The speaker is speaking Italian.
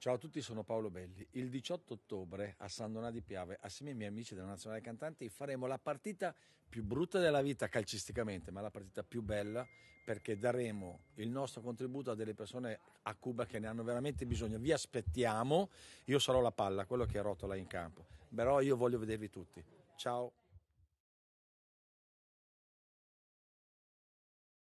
Ciao a tutti, sono Paolo Belli. Il 18 ottobre a San Donà di Piave, assieme ai miei amici della Nazionale Cantanti, faremo la partita più brutta della vita calcisticamente, ma la partita più bella perché daremo il nostro contributo a delle persone a Cuba che ne hanno veramente bisogno. Vi aspettiamo, io sarò la palla, quello che rotola in campo, però io voglio vedervi tutti. Ciao.